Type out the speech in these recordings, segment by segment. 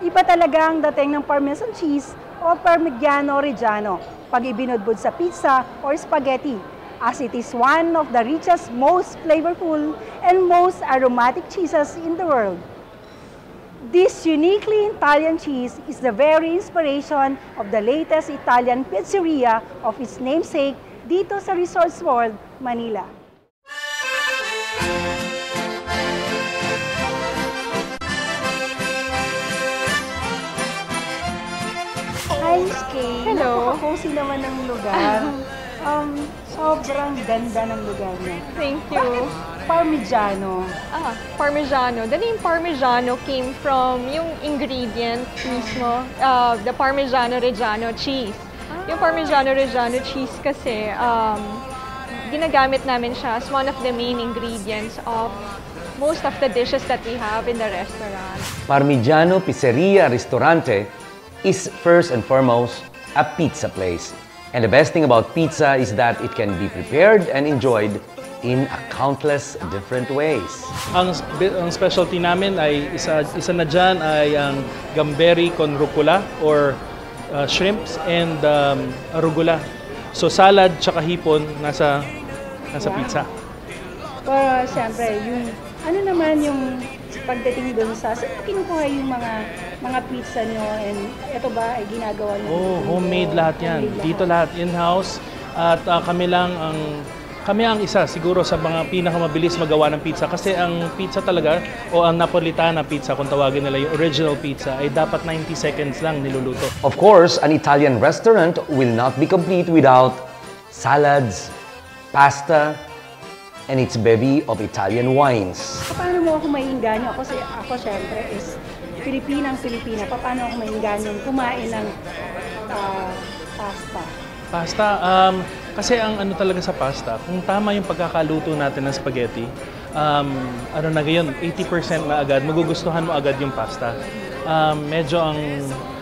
Iba talaga ang dating ng Parmesan cheese o Parmigiano Reggiano pag ibinudbud sa pizza or spaghetti as it is one of the richest, most flavorful, and most aromatic cheeses in the world. This uniquely Italian cheese is the very inspiration of the latest Italian pizzeria of its namesake dito sa Resorts World, Manila. Hi, Kay. Hello. Napaka-cozy naman ng lugar. Um, sobrang ganda ng lugar niya. Thank you. Parmigiano. Ah, Parmigiano. The name Parmigiano came from yung ingredient mismo, uh, the Parmigiano Reggiano cheese. Yung Parmigiano Reggiano cheese kasi, um, ginagamit namin siya as one of the main ingredients of most of the dishes that we have in the restaurant. Parmigiano Pizzeria Ristorante is first and foremost a pizza place. And the best thing about pizza is that it can be prepared and enjoyed in a countless different ways. Ang, spe- ang specialty namin ay isa, isa na dyan ay ang gamberi con rucola or uh, shrimps and um, arugula. So salad tsaka hipon nasa nasa Wow. pizza. Pero siyempre, yung ano naman yung pagdating doon sa saan mo kinukuha yung mga mga pizza nyo and ito ba ay ginagawa nyo? Oh, dito? homemade lahat 'yan. Homemade Dito lahat in-house at uh, kami lang ang kami ang isa siguro sa mga pinakamabilis magawa ng pizza kasi ang pizza talaga o ang Napolitana pizza kung tawagin nila yung original pizza ay dapat 90 seconds lang niluluto. Of course, an Italian restaurant will not be complete without salads, pasta, and its bevy of Italian wines. Paano mo ako maiinganyo? Ako, si- ako syempre is Pilipinang Pilipina. Paano ako maiinganyo kumain ng ah, pasta? Pasta, um, kasi ang ano talaga sa pasta, kung tama yung pagkakaluto natin ng spaghetti, um, ano na ngayon, 80% na agad, magugustuhan mo agad yung pasta. Um, medyo ang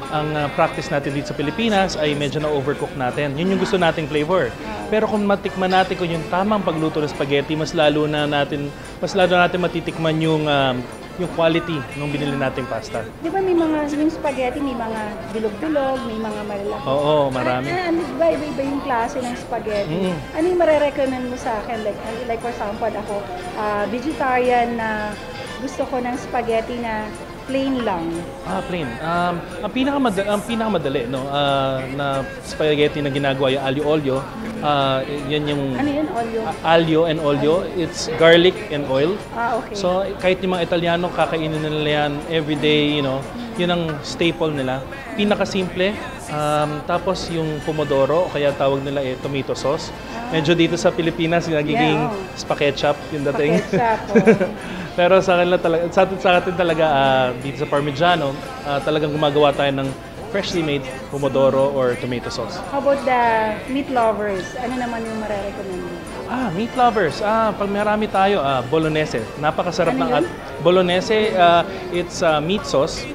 ang uh, practice natin dito sa Pilipinas ay medyo na-overcook natin. Yun yung gusto nating flavor. Pero kung matikman natin kung yung tamang pagluto ng spaghetti, mas lalo na natin mas lalo natin matitikman yung um, yung quality ng binili nating pasta. Di ba may mga, yung spaghetti may mga bilog-bilog, may mga malalaki? Oo, marami. Ah, ano ba, iba-iba yung klase ng spaghetti. Mm. Ano yung marerecommend mo sa akin? Like, like for example, ako, ah, vegetarian na gusto ko ng spaghetti na plain lang. Ah, plain. Um, ang pinakamadali, ang pinakamadali no, ah, na spaghetti na ginagawa yung alio olio, ah, yan yung Ano yun? Olio? a- alio and olio. It's garlic and oil. Ah, okay. So, kahit yung mga Italiano, kakainin nila yan everyday, you know, yun ang staple nila. Pinakasimple. Um, tapos yung pomodoro, o kaya tawag nila eh, tomato sauce. Medyo dito sa Pilipinas, nagiging Yeah, oh. spaketchup yung dating. Oh. Pero sa kanila talaga, sa atin, sa atin talaga ah, dito sa Parmigiano, ah, talagang gumagawa tayo ng freshly made pomodoro or tomato sauce. How about the meat lovers? Ano naman yung marerecommend mo? Ah, meat lovers. Ah, pag marami tayo, ah, bolognese. Napakasarap Ano ng yun? at bolognese. ah, it's ah, meat sauce.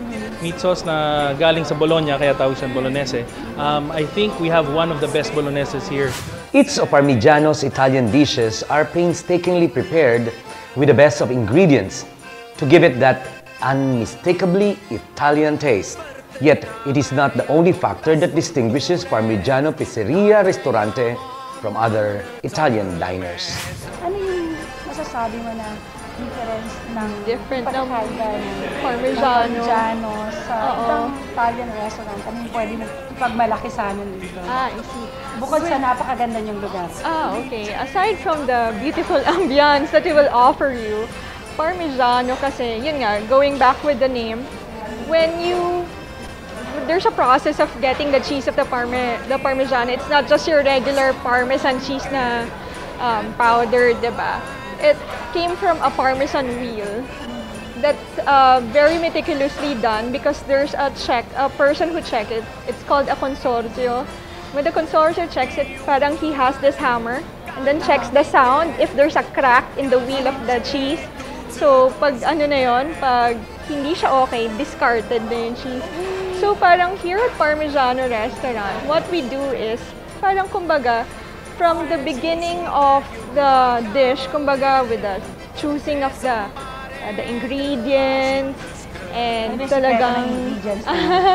Meat sauce na galing sa Bologna, kaya tawag siyang bolognese. Um, I think we have one of the best bologneses here. Each of Parmigiano's Italian dishes are painstakingly prepared with the best of ingredients to give it that unmistakably Italian taste. Yet, it is not the only factor that distinguishes Parmigiano Pizzeria Ristorante from other Italian diners. Ano yung masasabi mo na difference ng Different ng Parmigiano. Parmigiano sa Oo. ibang Italian restaurant? Yung pwede mo ipagmalaki sa amin dito? Ah, I see. Bukod sa napakaganda niyong lugar. Ah, okay. Aside from the beautiful ambience that it will offer you, Parmigiano kasi, yun nga, going back with the name, when you, there's a process of getting the cheese of the, parme, the Parmigiano. It's not just your regular Parmesan cheese na um, powder, di ba? It came from a Parmesan wheel that's uh, very meticulously done because there's a check, a person who check it. It's called a consortio. When the consortio checks it, parang he has this hammer and then checks the sound if there's a crack in the wheel of the cheese. So, pag ano na yon, pag hindi siya okay, discarded na yung cheese. So, parang here at Parmigiano Restaurant, what we do is, parang kumbaga, from the beginning of the dish, kumbaga with the choosing of the uh, the ingredients and Grabe, sikreto talagang ng ingredients.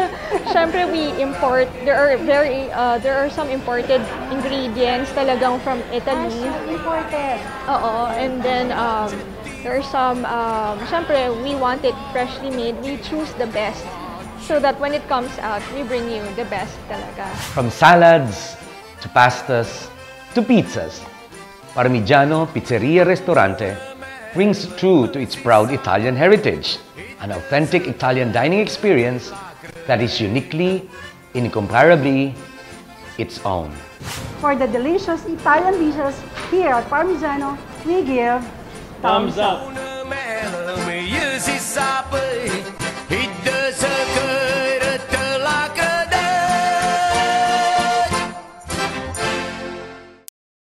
Syempre we import there are very uh, there are some imported ingredients talagang from Italy. Hashtag imported. Oo, and then um, there are some, um, syempre, we want it freshly made. We choose the best. So that when it comes out, we bring you the best talaga. From salads to pastas to pizzas, Parmigiano Pizzeria Restaurante rings true to its proud Italian heritage, an authentic Italian dining experience that is uniquely, incomparably its own. For the delicious Italian dishes here at Parmigiano, we give Thumbs up!